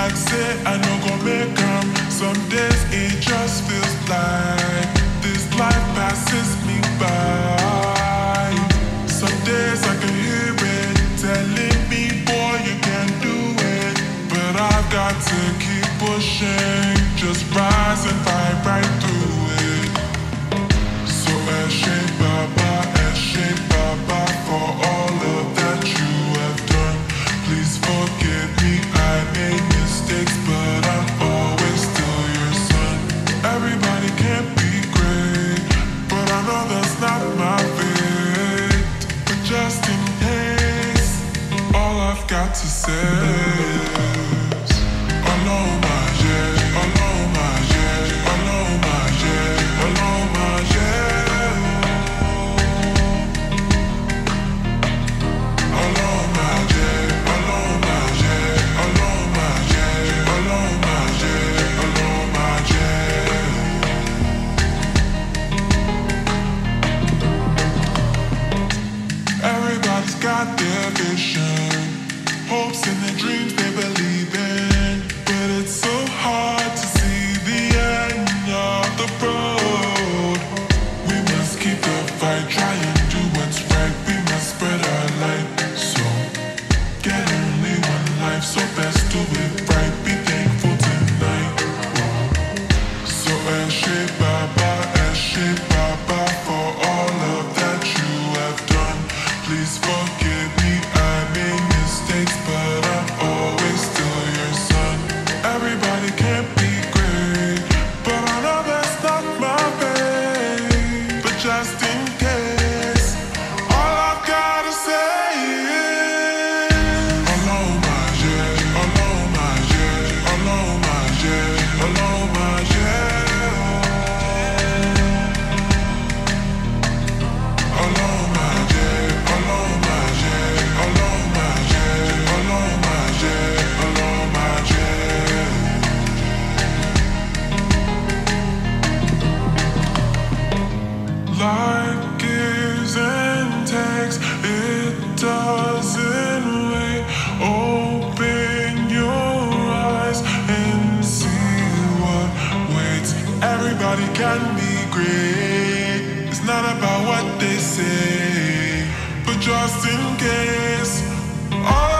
like say I no go make it. Some days it just feels like this life passes me by. Some days I can hear it telling me, boy, you can do it. But I've got to keep pushing, just rise and fight right through. got to say. Life gives and takes, it doesn't wait. Open your eyes and see what waits. Everybody can be great, it's not about what they say, but just in case.